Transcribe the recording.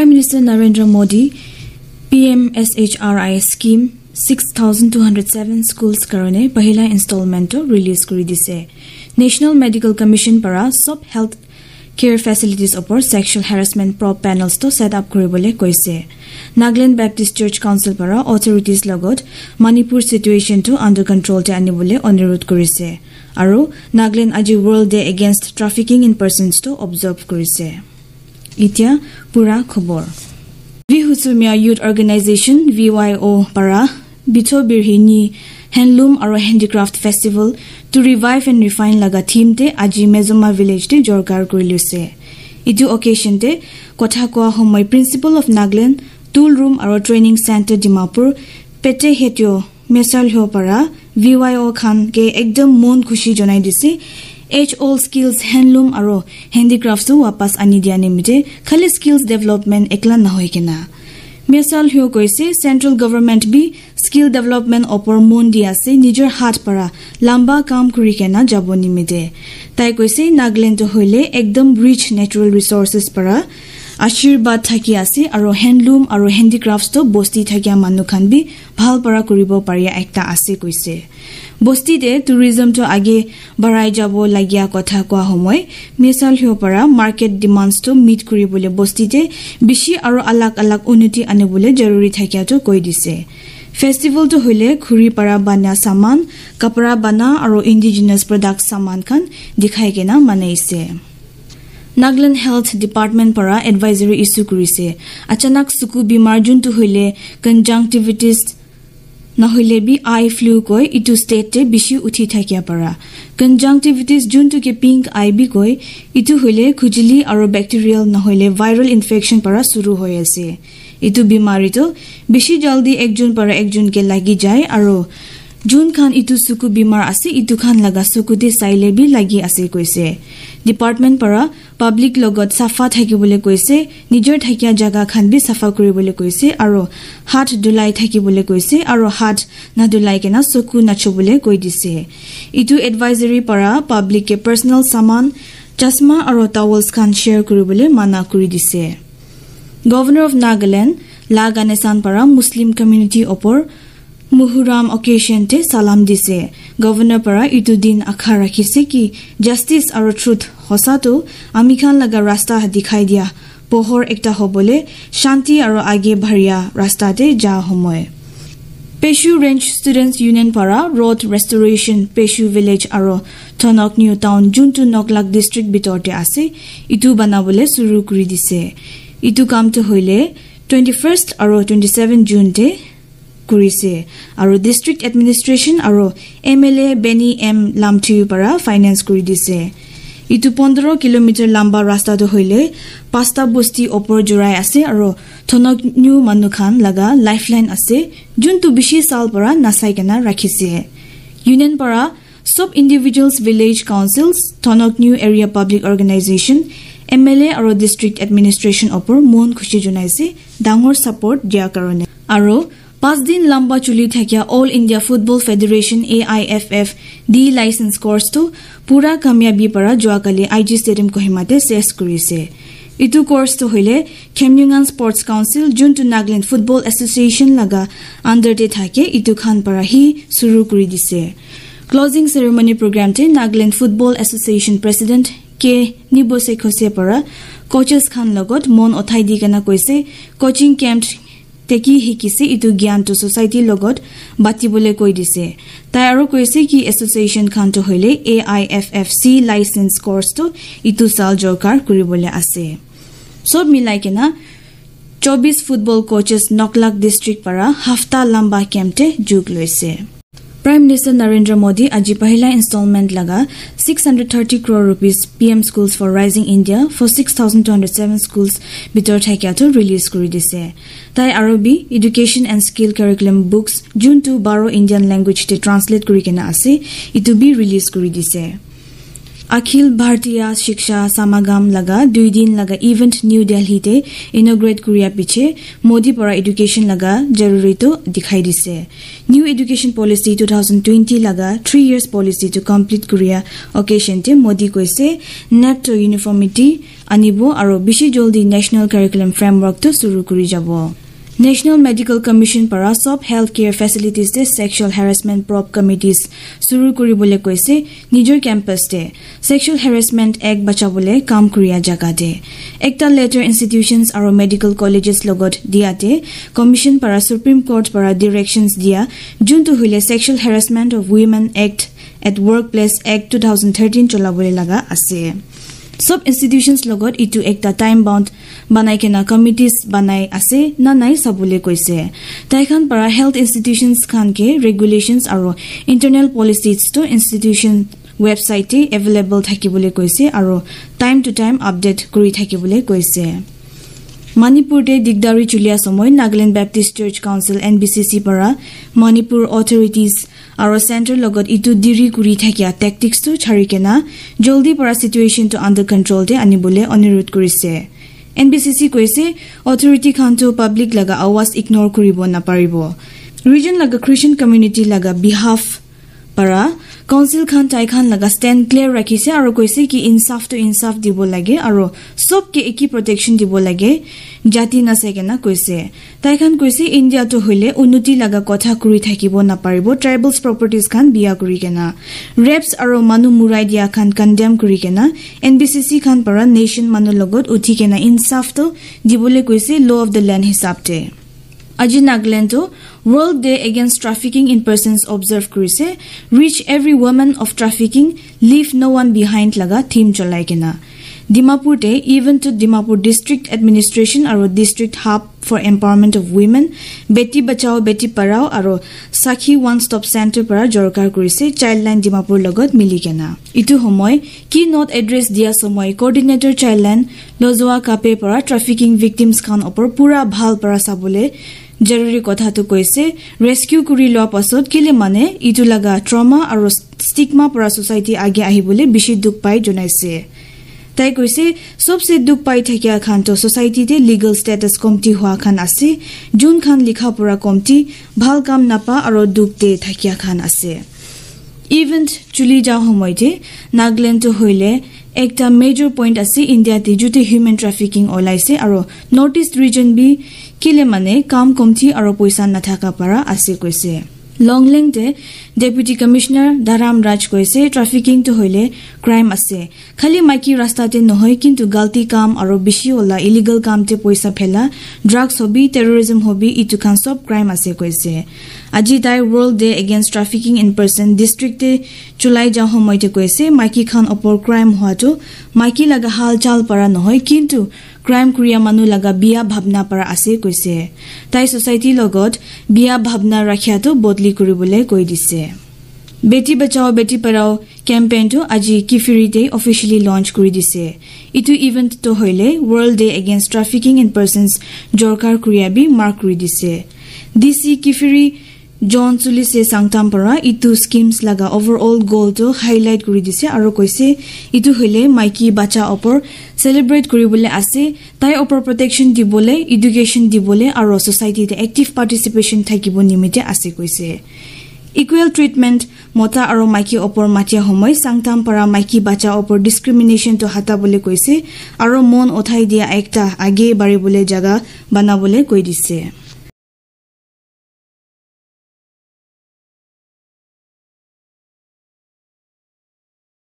Prime Minister Narendra Modi PMSHRI scheme 6207 schools karone pahila installment release kuri dise National Medical Commission para sub health care facilities opor sexual harassment probe panels to set up koribole koise Nagaland Baptist Church Council para authorities logot Manipur situation to under control te anibole অনুৰোধ কৰিছে আৰু নাগালেণ্ড আজি world day against trafficking in persons টো observe কৰিছে এতিয়া পুৰা খবৰ ভি হুচুমিয়া youth organization V Y O' পৰা বিথ বিৰহিনী হেণ্ডলুম আৰু handicraft festival to revive and refine লগা থিমতে আজি মেজমা ভিলেজতে জৰকাৰ কৰি লৈছে ইটো অকেশ্যনতে কথা কোৱা সময় principal of Nagaland tool room আৰু ট্ৰেইনিং চেণ্টাৰ ডিমাপুৰ পেটে হেটিঅ' মেচাল হিঅ' পৰা ভি ৱাই অ' খানকে একদম মন খুচি জনাই দিছে এইচ অল স্কিলছ হেণ্ডলুম আৰু হেণ্ডিক্ৰাফ্টছো ৱাপাছ আনি দিয়া নিমিত্তে খালি স্কিলছ ডেভেলপমেণ্ট একলা নহয় কিনা মেচাল হিও কৈছে চেণ্ট্ৰেল গভৰ্ণমেণ্ট বি স্কিল ডেভেলপমেণ্ট ওপৰ মন দি আছে নিজৰ হাত পৰা লাম্বা কাম কৰি কেনা যাব নিমিত্তে তাই কৈছে নাগালেণ্ড হ'লে একদম ৰিচ নেচাৰেল ৰিচৰ্চেছ পৰা আশীৰ্বাদ থাকি আছে আৰু হেণ্ডলুম আৰু হেণ্ডিক্ৰাফ্টটো বস্তি থকা মানুহখন বি ভাল পৰা কৰিব পাৰি একটা আছে কৈছে। বস্তিতে টুৰিজমটো আগে বঢ়াই যাব লগীয়া কথা কোৱা সময় মেচাল হিও পৰা মাৰ্কেট ডিমাণ্ডছটো মিট কৰিবলৈ বস্তিতে বেছি আৰু আলাগ আলাগ উন্নতি আনিবলৈ জৰুৰী থাকিয়াটো কৈ দিছে। ফেষ্টিভেলটো হ'লে ঘূৰি পাৰা বানা চামান কাপোৰা বানা আৰু ইণ্ডিজিনাছ প্ৰডাক্ট চামানখন দেখাই কেনে মানাইছে। নাগালেণ্ড হেল্থ ডিপাৰ্টমেণ্ট পৰা এডভাইজৰী ইছ্যু কৰিছে। আচানক চকু বেমাৰ যোনটো হ'লে কনজাংটিভিটিছ নহ'লে বি আই ফ্লু কৈ ইটো ষ্টেটে বেছি উঠি থাকিব পাৰা। কনজাংটিভিটিছ যোনটোকে পিংক আই বি কৈ ইটো হ'লে খুজিলি আৰু বেক্টেৰিয়েল নহ'লে ভাইৰেল ইনফেকশ্যন পৰা চুৰু হৈ আছে। ইটো বেমাৰীটো বেছি জলদি একজন পৰা একজনকে লাগি যায় আৰু যোনখন ইটো চকু বেমাৰ আছে ইটোখন লগা চকুতে চাইলে বি লাগি আছে কৈছে। ডিপাৰ্টমেণ্ট পৰা পাব্লিক লগত চাফা থাকিবলৈ কৈছে নিজৰ থাকিয়া জেগাখন বি চাফা কৰিবলৈ কৈছে আৰু হাত ধুলাই থাকিবলৈ কৈছে আৰু হাত নাধুলাই কেনে চকু নাচবলৈ কৈ দিছে। ইটো এডভাইজৰীৰ পৰা পাব্লিকে পাৰ্চনেল চামান চশমা আৰু টাৱেলছখন শ্বেয়াৰ কৰিবলৈ মানা কৰি দিছে। গভৰ্ণৰ অফ নাগালেণ্ড লা গানেচান পৰা মুছলিম কমিউনিটিৰ ওপৰ মুহুৰাম অকেশ্যনতে চালাম দিছে গভৰ্ণৰ পৰা ইটো দিন আশা ৰাখিছে কি জাষ্টিছ আৰু ট্ৰুথ সঁচাটো আমি খান লগা ৰাস্তা দেখাই দিয়া পোহৰ একটা হ'বলৈ শান্তি আৰু আগে ভাৰিয়া ৰাস্তাতে যা সময় পেশু ৰেঞ্জ ষ্টুডেণ্টছ ইউনিয়ন পৰা ৰোড ৰেষ্টৰেশ্যন পেশু ভিলেজ আৰু থনক নিউ টাউন যোনটো নকলাক ডিষ্ট্ৰিক্ট ভিতৰতে আছে ইটো বনাবলৈ চুৰু কৰি দিছে ইটো কামটো হ'লে টুৱেণ্টি ফাৰ্ষ্ট আৰু টুৱেণ্টি ছেভেন জুনতে কৰিছে। আৰু ডিষ্ট্ৰিক্ট এডমিনিষ্ট্ৰেশ্যন আৰু এম এল এ বেনি এম লামথিৰ পৰা ফাইনেন্স কৰি দিছে। ইটো পোন্ধৰ কিলোমিটাৰ লাম্বা ৰাস্তাটো হ'লে পাঁচটা বস্তি ওপৰ জোৰাই আছে আৰু থনক নিউ মানুহখান লগা লাইফ লাইন আছে যোনটো বেছি চাল পৰা নাচাই কেনে ৰাখিছে। ইউনিয়ন পৰা চব individuals village councils থনক new area public organization M L A আৰু ডিষ্ট্ৰিক্ট এডমিনিষ্ট্ৰেশ্যন ওপৰ মন খুচি জনাইছে ডাঙৰ ছাপৰ্ট দিয়াৰ কাৰণে। আৰু পাঁচদিন লম্বা চলি থাকিয়া all India football federation A I F F D licence কৰ্চটো পুৰা কামিয়াবীৰ পৰা যোৱাকালি আই জি ষ্টেডিয়াম কহিমাতে চেছ কৰিছে ইটো কৰ্চটো হ'লে খেমনিঙান স্পৰ্টছ কাউন্সিল যোনটো নাগালেণ্ড ফুটবল এছ'চিয়েশ্যন লগা আণ্ডাৰতে থাকে ইটো খান পৰা সি চুৰু কৰি দিছে ক্লজিং চেৰেমনি প্ৰগ্ৰামতে নাগালেণ্ড ফুটবল এছ'চিয়েশ্যন প্ৰেছিডেণ্ট কে নিবছে পৰা কচেছ খান লগত মন উঠাই দি কেনে কৈছে কচিং কেম্প টেকি শিকিছে ইটো জ্ঞানটো ছ'চাইটিৰ লগত বাতিবলৈ কৈ দিছে। তাই আৰু কৈছে কি এছ'চিয়েশ্যন খানটো হ'লে A I F F C licence কৰ্চটো ইটো চাল জৰকাৰ কৰিবলৈ আছে। চব মিলাই কিনা চৌবিছ ফুটবল কোচেছ নকলাক ডিষ্ট্ৰিক্ট পৰা হাফতা লাম্বা কেম্পতে যোগ লৈছে। প্ৰাইম মিনিষ্টাৰ নৰেন্দ্ৰ মোদী আজি পহিলা ইনষ্টলমেণ্ট লগা six hundred thirty crore rupees P M schools for rising India for six thousand two hundred seven schools ভিতৰত থাকিয়াটো ৰিলিজ কৰি দিছে। তাই আৰু B education and skill curriculum books যোনটো বাৰ ইণ্ডিয়ান লেংগুৱেজতে ট্ৰান্সলেট কৰি কেনে আছে কৰি দিছে অখিল ভাৰতীয় শিক্ষা সমাগম লগা দুই দিন লগা ইভেণ্ট নিউ দিল্লীতে ইনগ্ৰেট কৰাৰ পিছে মোদী পৰা এডুকেশ্যন লগা জৰুৰীটো দেখাই দিছে new education policy two thousand twenty লগা থ্ৰী ইয়াৰ্ছ পলিচিটো কমপ্লিট কৰিয়া অকেশ্যনতে মোদী কৈছে নেট ইউনিফৰ্মিটি আনিব আৰু বেছি জলদি নেশ্যনেল কাৰিকুলাম ফ্ৰেমৱৰ্কটো চুৰু কৰি যাব নেশ্যনেল মেডিকেল কমিশ্যন পৰা চব হেল্থ কেয়াৰ ফেচিলিটিজে ছেক্সুৱেল হেৰাছমেণ্ট প্ৰব কমিটিজ চুৰু কৰিবলৈ কৈছে নিজৰ কেম্পাছতে ছেক্সুৱেল হেৰাছমেণ্ট এক বচাবলৈ কাম কৰিয়া জেগাতে। একটা লেটাৰ ইনষ্টিটিউশ্যনছ আৰু মেডিকেল কলেজেছ লগত দিয়াতে কমিশ্যন পৰা ছুপ্ৰিম কৰ্ট পৰা ডিৰেকশ্যনছ দিয়া যোনটো হ'লে sexual harassment of women act at work place act two thousand thirteen চলাবলৈ লগা আছে। চব ইনষ্টিটিউশ্যনছ লগত ইটো এটা টাইম বাউণ্ড বনাই কিনে কমিটিজ বনাই আছে না নাই চাবলৈ কৈছে। তাইখান পৰা হেল্থ ইনষ্টিটিউশ্যনছ খানকে ৰেগুলেশ্যনছ আৰু ইণ্টাৰনেল পলিচিজটো ইনষ্টিটিউশ্যন ৱেবছাইটে এভেইলেবল থাকিবলৈ কৈছে আৰু টাইম টু টাইম আপডেট কৰি থাকিবলৈ কৈছে। মণিপুৰতে দিগদাৰী চলিয়া সময় Nagaland Baptist Church Council N B C চিৰ পৰা মণিপুৰ অথৰিটিজ আৰু চেণ্টাৰ লগত ইটো দেৰি কৰি থাকিয়া টেকটিক্সটো ছাৰি কেনা জলদি পৰা চিটুৱেশ্যনটো আণ্ডাৰ কণ্ট্ৰলতে আনিবলৈ অনুৰোধ কৰিছে এন বি চি চি কৈছে অথৰিটি খানটো পাব্লিক লগা আৱাজ ইগন'ৰ কৰিব নাপাৰিব ৰিজন লগা খ্ৰীষ্টান কমিউনিটি লগা বিহাফ পৰা কাউন্সিল খান তাইখান লগা ষ্টেণ্ড ক্লিয়াৰ ৰাখিছে আৰু কৈছে কি ইনচাফটো ইনচাফ দিব লাগে আৰু চবকে একে প্ৰটেকশ্যন দিব লাগে। জাতি নাচাই না কৈছে। তাইখান কৈছে ইণ্ডিয়াটো হ'লে উন্নতি লগা কথা কৰি থাকিব নাপাৰিব। ট্ৰাইবেলছ প্ৰপাৰ্টিজ খান বিয়া কৰি কেনা। ৰেপছ আৰু মানুহ মূৰাই দিয়া খান কণ্ডেম কৰি কেনা। এন বি চি চি খান পৰা নেশ্যন মানুহ লগত উঠি কেনা ইনচাফটো দিবলৈ কৈছে ল অফ দ্য লেণ্ড হিচাপতে। আজি নাগালেণ্ডো world day against trafficking in persons observe কৰিছে reach every women of trafficking leave no' one behind লগা থিম চলাই কিনা ডিমাপুৰতে ইভেণ্টটোত ডিমাপুৰ ডিষ্ট্ৰিক্ট এডমিনিষ্ট্ৰেশ্যন আৰু district hub for empowerment of women Beti Bachao Beti Padhao আৰু চাখি ওৱান ষ্টপ চেণ্টাৰ পৰা জৰকাৰ কৰিছে চাইল্ড লাইন ডিমাপুৰ লগত মিলি কেনা ইটো সময় কি নট এড্ৰেছ দিয়া সময় কৰ্ডিনেটৰ চাইল্ড লাইন লজোৱা কাপে পৰা ট্ৰাফিকিং ভিক্টিমছ খান ওপৰ পুৰা ভাল পৰা চাবলৈ জৰুৰী কথাটো কৈছে ৰেস্কিউ কৰি লোৱা পাছত কেলে মানে ইটো লগা ট্ৰমা আৰু ষ্টিগমা পৰা ছচাইটি আগে আহিবলৈ বেছি দুখ পাই জনাইছে। তাই কৈছে চবচে দুখ পাই থাকিয়া খানটো ছচাইটিতে লিগেল ষ্টেটাছ কমটি হোৱা খান আছে যোন খান লিখা পৰা কমটি ভাল কাম নাপা আৰু দুখ দে থাকিয়া খান আছে। ইভেণ্ট চলি যোৱা সময়তে নাগালেণ্ডটো হ'লে একটা মেজৰ পইণ্ট আছে ইণ্ডিয়াতে যোতে হিউমেন ট্ৰাফিকিং ওলাইছে আৰু নৰ্থ ইষ্ট ৰিজন বি কেলে মানে কাম কমটি আৰু পইচা নাথাকা পৰা আছে কৈছে। লংলেংতে ডেপুটি কমিশ্যনাৰ দাৰাম ৰাজ কৈছে ট্ৰাফিকিংটো হ'লে ক্ৰাইম আছে। খালি মাইকী ৰাস্তাতে নহয় কিন্তু গাল্টি কাম আৰু বেছি ওলা ইলিগেল কামতে পইচা ফেলা ড্ৰাগছ হবি টেৰৰিজম হবি ইটো খান চব ক্ৰাইম আছে কৈছে। আজি তাই world day against trafficking in person ডিষ্ট্ৰিক্টে চলাই যোৱা সময়তে কৈছে মাইকী খান ওপৰ ক্ৰাইম হোৱাটো মাইকী লগা হাল চাল পৰা নহয় কিন্তু ক্ৰাইম কৰিয়া মানুহ লগা বিয়া ভাৱনা পৰা আছে কৈছে তাই ছচাইটিৰ লগত বিয়া ভাৱনা ৰাখিয়াটো বদলি কৰিবলৈ কৈ দিছে বেটী বচাও বেটী পঢ়াও কেম্পেইনটো আজি কিফিৰিতে অফিচিয়েলি লঞ্চ কৰি দিছে ইটো ইভেণ্টটো হ'লে world day against trafficking in persons জৰকাৰ কৰিয়াবি মাৰ্ক কৰি দিছে ডি চি কিফিৰি জন চুলিছে চাংটাম পৰা ইটো স্কিমছ লগা অভাৰঅল গ'লটো হাইলাইট কৰি দিছে আৰু কৈছে ইটো হ'লে মাইকী বাচ্চা ওপৰ চেলিব্ৰেট কৰিবলৈ আছে তাই ওপৰ প্ৰটেকশ্যন দিবলৈ এডুকেশ্যন দিবলৈ আৰু ছচাইটিতে এক্টিভ পাৰ্টিচিপেশ্যন থাকিব নিমিত্তে আছে কৈছে ইকুৱেল ট্ৰিটমেণ্ট মতা আৰু মাইকী ওপৰ মাতিয়া সময় চাংটাম পৰা মাইকী বাচ্চা ওপৰ ডিছক্ৰিমিনেশ্যনটো হাতাবলৈ কৈছে আৰু মন উঠাই দিয়া একটা আগে বাঢ়িবলৈ জেগা বনাবলৈ কৈ দিছে